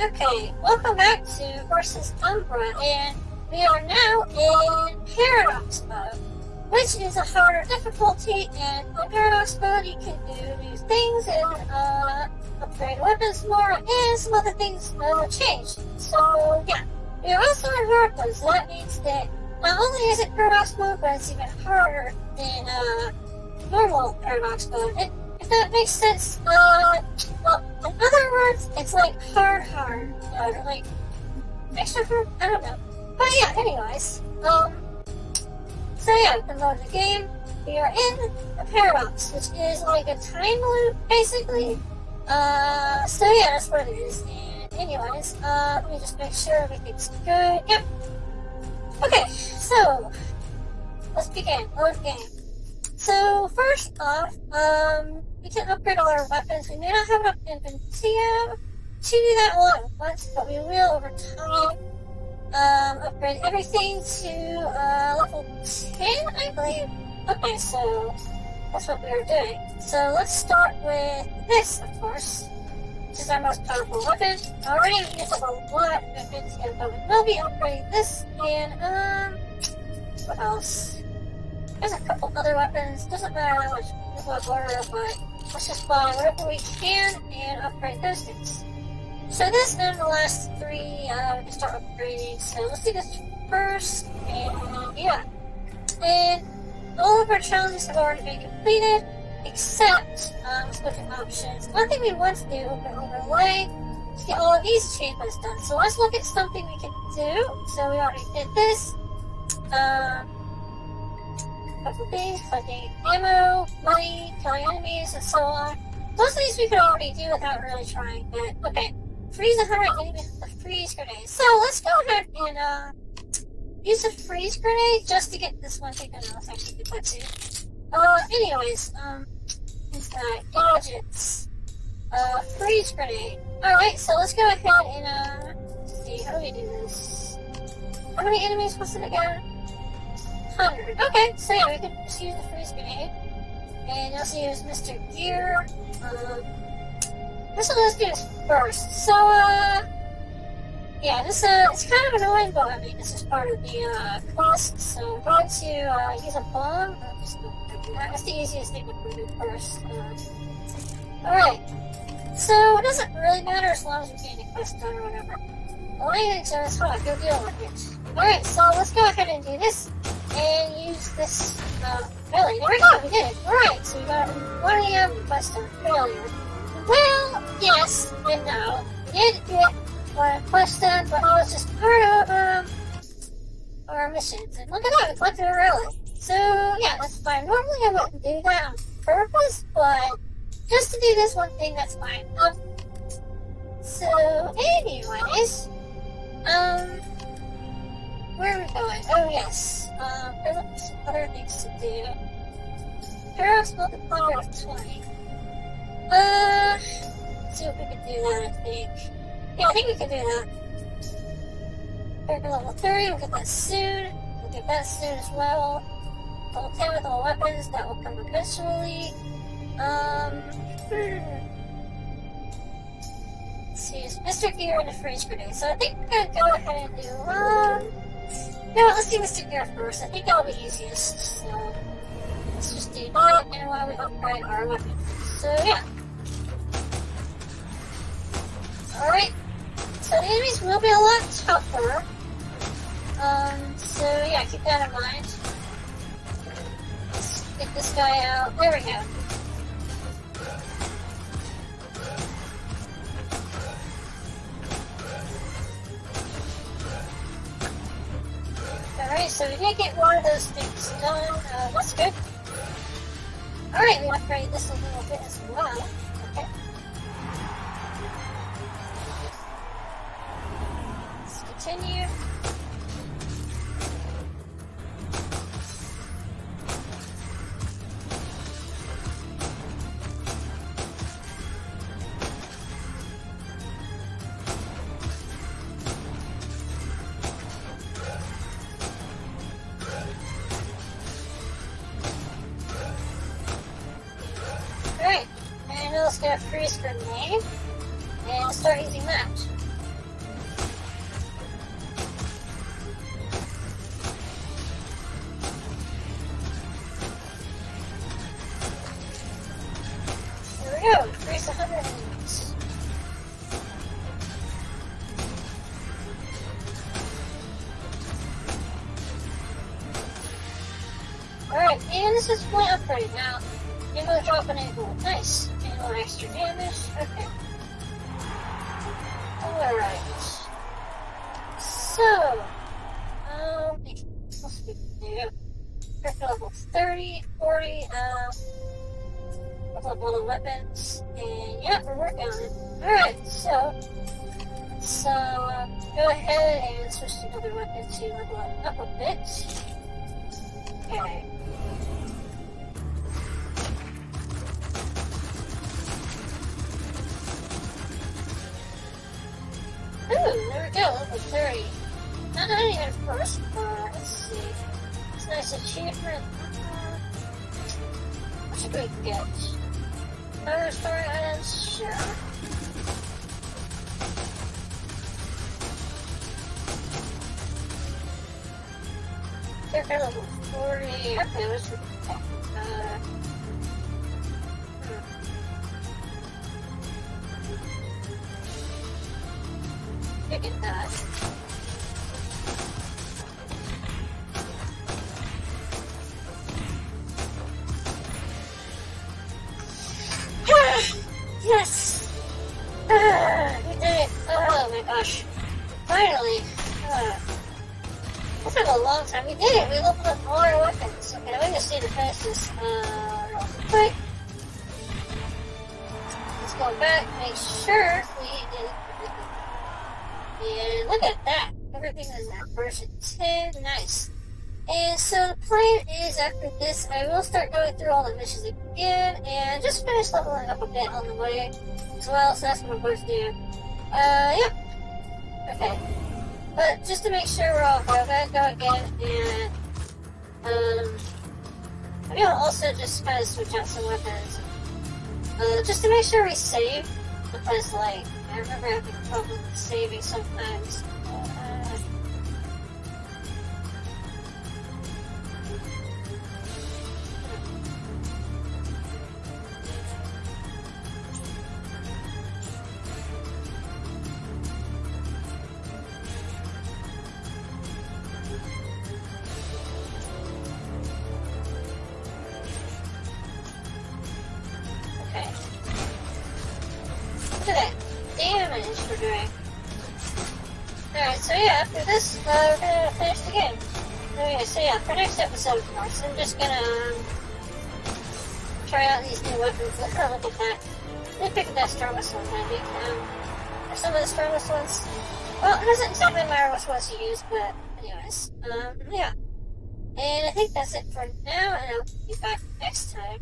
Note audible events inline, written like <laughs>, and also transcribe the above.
Okay, welcome back to Versus Umbra, and we are now in Paradox mode, which is a harder difficulty, and on Paradox mode you can do new things and uh, upgrade weapons more, and some other things will change. So, yeah. We are also in hard mode, so that means that not only is it Paradox mode, but it's even harder than uh, normal Paradox mode. It, that makes sense, uh, well, in other words, it's like hard, hard, or like extra hard. I don't know. But yeah, anyways, um, so yeah, we load the game. We are in a paradox, which is like a time loop, basically. Uh, so yeah, that's what it is. And anyways, uh, let me just make sure everything's good. Yep. Okay, so let's begin. Load game. So first off, um, we can upgrade all our weapons. We may not have enough Inventia to do that all at once, but we will over time. Um, upgrade everything to uh, level 10, I believe. Okay, so that's what we are doing. So let's start with this, of course. This is our most powerful weapon. Already we used up a lot of Inventia, but we will be upgrading this and um what else? There's a couple other weapons. Doesn't matter which what order, but let's just buy whatever we can and upgrade those things. So this and the last three, uh, we start upgrading. So let's do this first, and yeah. And all of our challenges have already been completed, except, um, look at options. One thing we want to do, open overlay, is get all of these achievements done. So let's look at something we can do. So we already did this. Um, things, collecting ammo, money, killing enemies, and so on. Most of these we could already do without really trying, but okay. Freeze 100 enemies with a freeze grenade. So let's go ahead and uh, use a freeze grenade just to get this one thing done. Let's actually do that too. Uh, anyways, um, inside gadgets, uh, freeze grenade. Alright, so let's go ahead and uh, see, how do we do this? How many enemies was it again? 100. <laughs> Okay, so yeah, we can just use the freeze grenade. And also use Mr. Gear. Um, so let's do this first. So, uh, yeah, this, uh, it's kind of annoying, but I mean, this is part of the, uh, quest, so I'm going to, uh, use a bomb. Just, that's the easiest thing to do first. Uh, Alright. So, it doesn't really matter as long as we get the quest done or whatever. Well, anything, so it's fine. Go deal with it. Alright, so let's go ahead and do this and use this, uh, really, there we go, we did it. Alright, so we got 1 a.m. quest done. Failure. Well, yes and no. We did get one quest done, but it was just part of, um, our missions. And look at that, we collected a relic. So, yeah, that's fine. Normally I wouldn't do that on purpose, but just to do this one thing, that's fine. Um, so, anyways, um, where are we going? Oh, yes. Um, there's some other things to do. Paradox multiplier of 20. Uh, see if we can do that, I think. Yeah, I think we can do that. Character level 30, we'll get that soon. We'll get that soon as well. Level 10 with all weapons, that will come eventually. Um, hmm. Let's see, it's Mr. Gear and the freeze grenade. So I think we're gonna go ahead and do, um, no, let's do Mr. Gear first. I think that'll be easiest. So, let's just do that, and while we upgrade our weapons. So, yeah. Alright. So the enemies will be a lot tougher. Um, so yeah, keep that in mind. Let's get this guy out. There we go. So we did get one of those things done. Uh, that's good. Alright, we upgrade this a little bit as well. Okay. Let's continue. Gonna freeze from there and start using that. We go, 100. Alright, and this is point upgrade now. Give it drop and. Nice. Ammo extra damage. Alright. So, um, let's. Perfect level 30, 40, um, level of weapons, and yeah, we're working on it. Alright, so, so, uh, go ahead and switch to another weapon to level up a bit. Okay. Go, level 30. Not even first, but let's see. It's a nice achievement. What should we get? Power story items? Sure. Level 40. Okay, the... Uh, hmm. Look <sighs> yes! We did it! Oh my gosh. Finally! <sighs> It took a long time. We did it! We leveled up all our weapons. Okay, we can see the fastest. Uh. Let's go back, make sure we did. And look at that! Everything is at version 10. Nice. And so the plan is after this, I will start going through all the missions again and just finish leveling up a bit on the way as well. So that's what I'm going to do. Uh, yep. Okay. But just to make sure we're all good, I'm gonna go again and um, maybe I'll also just kind of switch out some weapons. Uh, just to make sure we save because like I remember having trouble saving sometimes. Okay. Damage we're doing. Alright, so yeah, after this, uh, we're gonna finish the game. Okay, so yeah, for next episode, of course, I'm just gonna um, try out these new weapons. Look at that. They picked that one, I think. Um, are some of the strongest ones. Well, it doesn't exactly matter which ones you use, but anyways, um, yeah. And I think that's it for now, and I'll be back next time.